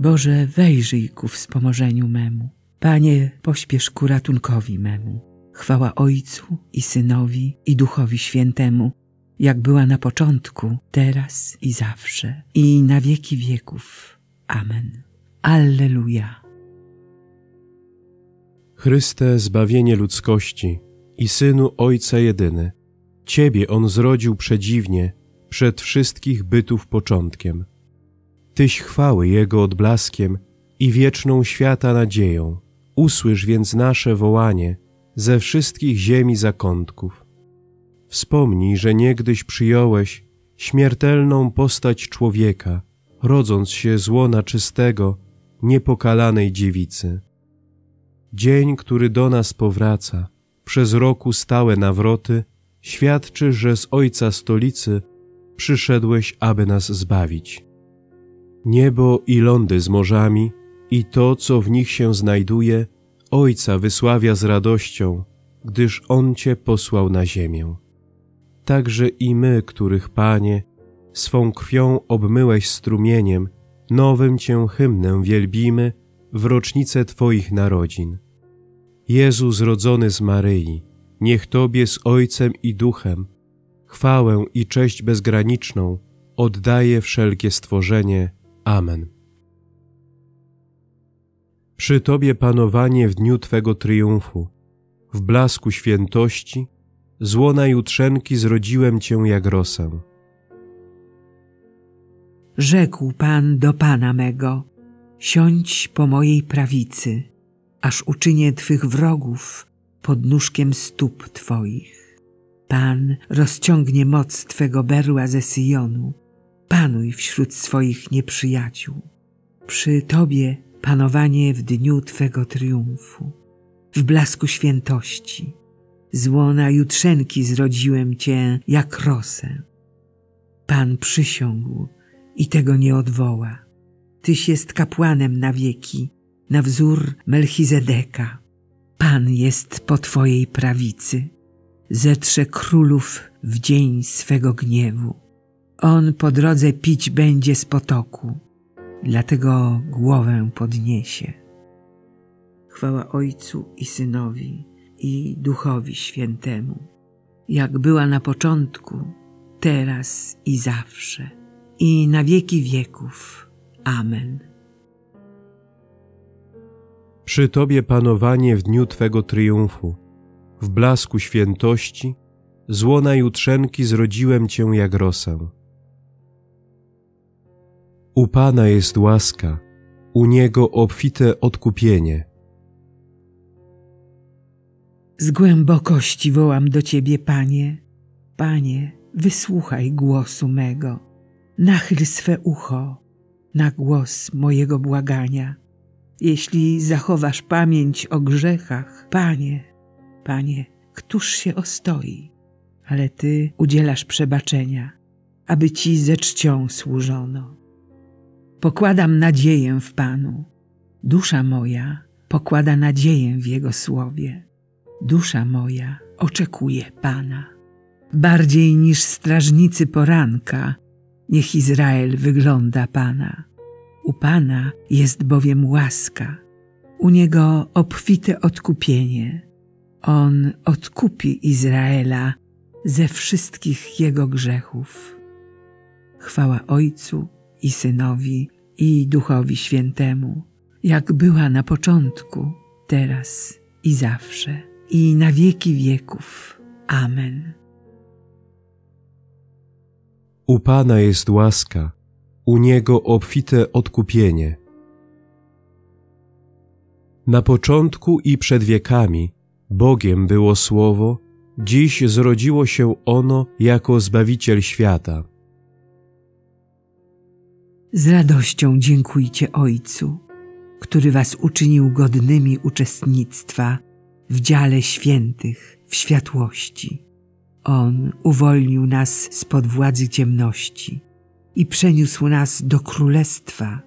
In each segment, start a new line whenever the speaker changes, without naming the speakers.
Boże, wejrzyj ku wspomożeniu memu. Panie, pośpiesz ku ratunkowi memu. Chwała Ojcu i Synowi i Duchowi Świętemu, jak była na początku, teraz i zawsze, i na wieki wieków. Amen. Alleluja.
Chryste, zbawienie ludzkości i Synu Ojca jedyny, Ciebie On zrodził przedziwnie, przed wszystkich bytów początkiem. Tyś chwały Jego odblaskiem i wieczną świata nadzieją. Usłysz więc nasze wołanie ze wszystkich ziemi zakątków. Wspomnij, że niegdyś przyjąłeś śmiertelną postać człowieka, rodząc się z łona czystego, niepokalanej dziewicy. Dzień, który do nas powraca, przez roku stałe nawroty, świadczy, że z Ojca Stolicy przyszedłeś, aby nas zbawić. Niebo i lądy z morzami i to, co w nich się znajduje, Ojca wysławia z radością, gdyż On Cię posłał na ziemię. Także i my, których, Panie, swą krwią obmyłeś strumieniem, nowym Cię hymnem wielbimy w rocznicę Twoich narodzin. Jezu zrodzony z Maryi, niech Tobie z Ojcem i Duchem chwałę i cześć bezgraniczną oddaje wszelkie stworzenie. Amen. Przy Tobie panowanie w dniu Twego triumfu, w blasku świętości, z łona jutrzenki zrodziłem Cię jak rosę.
Rzekł Pan do Pana mego, siądź po mojej prawicy, aż uczynię Twych wrogów pod nóżkiem stóp Twoich. Pan rozciągnie moc Twego berła ze Syjonu, panuj wśród swoich nieprzyjaciół. Przy Tobie panowanie w dniu Twego triumfu, w blasku świętości. Z łona jutrzenki zrodziłem Cię jak rosę. Pan przysiągł i tego nie odwoła. Tyś jest kapłanem na wieki, na wzór Melchizedeka. Pan jest po Twojej prawicy, zetrze królów w dzień swego gniewu. On po drodze pić będzie z potoku, dlatego głowę podniesie. Chwała Ojcu i Synowi i Duchowi Świętemu, jak była na początku, teraz i zawsze, i na wieki wieków. Amen.
Przy Tobie panowanie w dniu Twego triumfu, w blasku świętości, z łona jutrzenki zrodziłem Cię jak rosę. U Pana jest łaska, u Niego obfite odkupienie.
Z głębokości wołam do Ciebie, Panie. Panie, wysłuchaj głosu mego. Nachyl swe ucho na głos mojego błagania. Jeśli zachowasz pamięć o grzechach, Panie, Panie, któż się ostoi? Ale Ty udzielasz przebaczenia, aby Ci ze czcią służono. Pokładam nadzieję w Panu. Dusza moja pokłada nadzieję w Jego słowie. Dusza moja oczekuje Pana. Bardziej niż strażnicy poranka, niech Izrael wygląda Pana. U Pana jest bowiem łaska, u Niego obfite odkupienie. On odkupi Izraela ze wszystkich jego grzechów. Chwała Ojcu i Synowi i Duchowi Świętemu, jak była na początku, teraz i zawsze, i na wieki wieków. Amen.
U Pana jest łaska, u Niego obfite odkupienie. Na początku i przed wiekami Bogiem było Słowo, dziś zrodziło się ono jako Zbawiciel świata.
Z radością dziękujcie Ojcu, który was uczynił godnymi uczestnictwa w dziale świętych w światłości. On uwolnił nas spod władzy ciemności i przeniósł nas do królestwa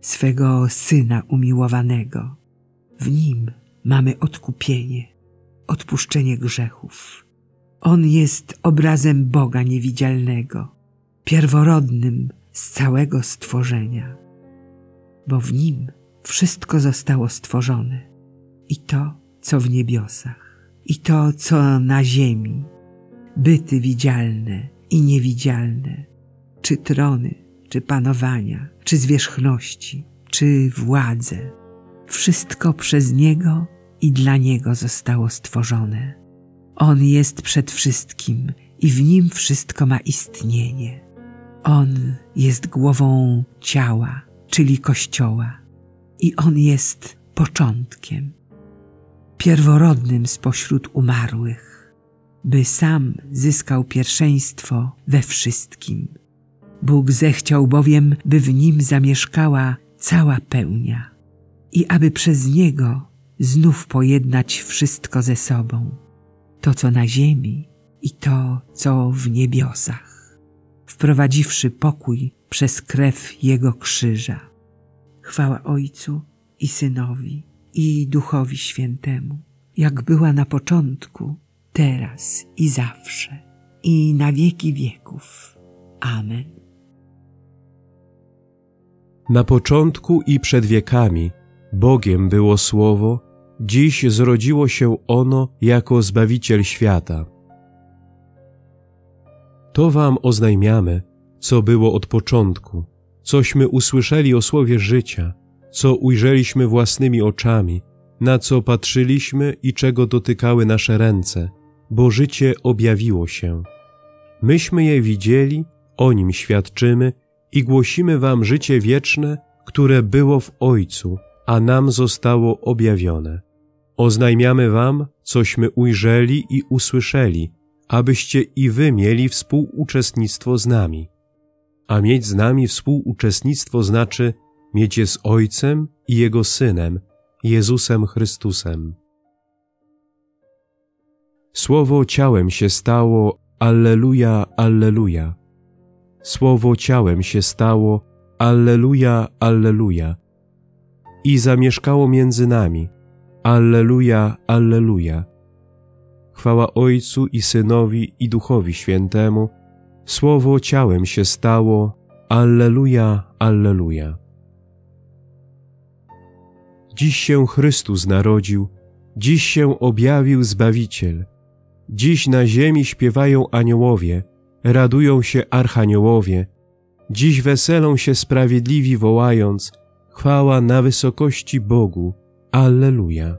swego Syna umiłowanego. W Nim mamy odkupienie, odpuszczenie grzechów. On jest obrazem Boga niewidzialnego, pierworodnym z całego stworzenia. bo w nim wszystko zostało stworzone. I to, co w niebiosach, i to, co na ziemi, byty widzialne i niewidzialne, czy trony, czy panowania, czy zwierzchności, czy władze. Wszystko przez Niego i dla Niego zostało stworzone. On jest przed wszystkim i w Nim wszystko ma istnienie. On jest głową ciała, czyli Kościoła, i On jest początkiem, pierworodnym spośród umarłych, by sam zyskał pierwszeństwo we wszystkim. Bóg zechciał bowiem, by w Nim zamieszkała cała pełnia i aby przez Niego znów pojednać wszystko ze sobą, to co na ziemi i to co w niebiosach, wprowadziwszy pokój przez krew Jego krzyża. Chwała Ojcu i Synowi i Duchowi Świętemu, jak była na początku, teraz i zawsze, i na wieki wieków. Amen.
Na początku i przed wiekami Bogiem było Słowo, dziś zrodziło się ono jako Zbawiciel świata. To wam oznajmiamy, co było od początku, cośmy usłyszeli o Słowie życia, co ujrzeliśmy własnymi oczami, na co patrzyliśmy i czego dotykały nasze ręce, bo życie objawiło się. Myśmy je widzieli, o nim świadczymy i głosimy wam życie wieczne, które było w Ojcu, a nam zostało objawione. Oznajmiamy wam, cośmy ujrzeli i usłyszeli, abyście i wy mieli współuczestnictwo z nami. A mieć z nami współuczestnictwo znaczy mieć je z Ojcem i Jego Synem, Jezusem Chrystusem. Słowo ciałem się stało, Alleluja, Alleluja. Słowo ciałem się stało, Alleluja, Alleluja. I zamieszkało między nami, Alleluja, Alleluja. Chwała Ojcu i Synowi i Duchowi Świętemu, Słowo ciałem się stało, Alleluja, Alleluja. Dziś się Chrystus narodził, dziś się objawił Zbawiciel. Dziś na ziemi śpiewają aniołowie, radują się archaniołowie. Dziś weselą się sprawiedliwi wołając, chwała na wysokości Bogu. Alleluja.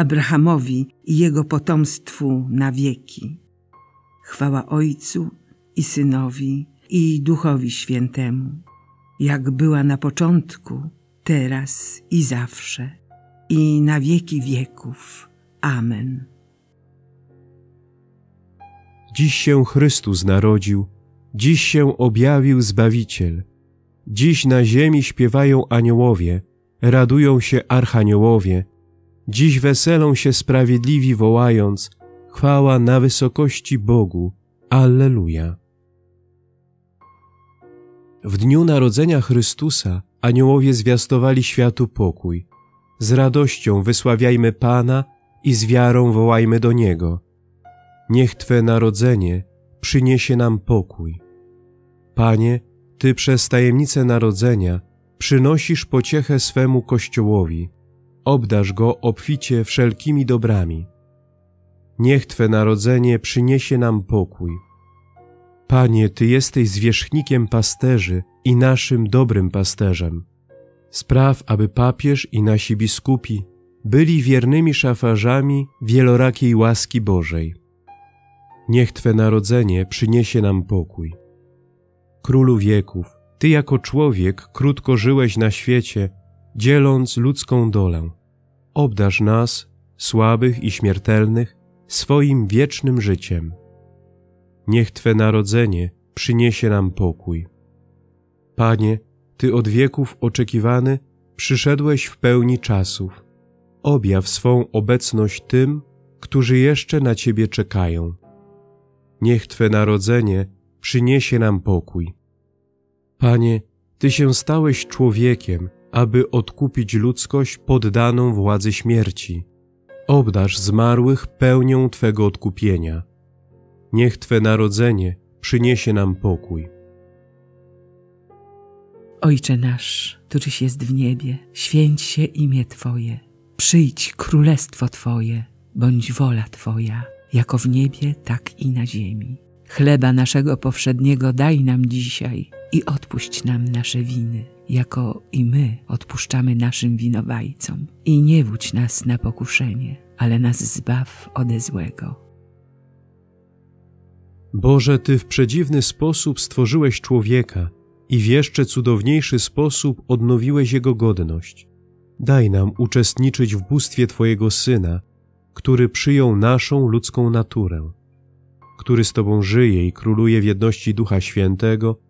Abrahamowi i jego potomstwu na wieki. Chwała Ojcu i Synowi i Duchowi Świętemu, jak była na początku, teraz i zawsze, i na wieki wieków. Amen.
Dziś się Chrystus narodził, dziś się objawił Zbawiciel. Dziś na ziemi śpiewają aniołowie, radują się archaniołowie. Dziś weselą się sprawiedliwi wołając, chwała na wysokości Bogu. Alleluja. W dniu narodzenia Chrystusa aniołowie zwiastowali światu pokój. Z radością wysławiajmy Pana i z wiarą wołajmy do Niego. Niech Twe narodzenie przyniesie nam pokój. Panie, Ty przez tajemnicę narodzenia przynosisz pociechę swemu Kościołowi, obdasz go obficie wszelkimi dobrami. Niech Twe narodzenie przyniesie nam pokój. Panie, Ty jesteś zwierzchnikiem pasterzy i naszym dobrym pasterzem. Spraw, aby papież i nasi biskupi byli wiernymi szafarzami wielorakiej łaski Bożej. Niech Twe narodzenie przyniesie nam pokój. Królu wieków, Ty jako człowiek krótko żyłeś na świecie, dzieląc ludzką dolę. Obdarz nas, słabych i śmiertelnych, swoim wiecznym życiem. Niech Twe narodzenie przyniesie nam pokój. Panie, Ty od wieków oczekiwany przyszedłeś w pełni czasów. Objaw swą obecność tym, którzy jeszcze na Ciebie czekają. Niech Twe narodzenie przyniesie nam pokój. Panie, Ty się stałeś człowiekiem, aby odkupić ludzkość poddaną władzy śmierci. Obdarz zmarłych pełnią Twego odkupienia. Niech Twe narodzenie przyniesie nam pokój.
Ojcze nasz, któryś jest w niebie, święć się imię Twoje. Przyjdź królestwo Twoje, bądź wola Twoja, jako w niebie, tak i na ziemi. Chleba naszego powszedniego daj nam dzisiaj i odpuść nam nasze winy, jako i my odpuszczamy naszym winowajcom. I nie wódź nas na pokuszenie, ale nas zbaw ode złego.
Boże, Ty w przedziwny sposób stworzyłeś człowieka i w jeszcze cudowniejszy sposób odnowiłeś jego godność. Daj nam uczestniczyć w bóstwie Twojego Syna, który przyjął naszą ludzką naturę, który z Tobą żyje i króluje w jedności Ducha Świętego,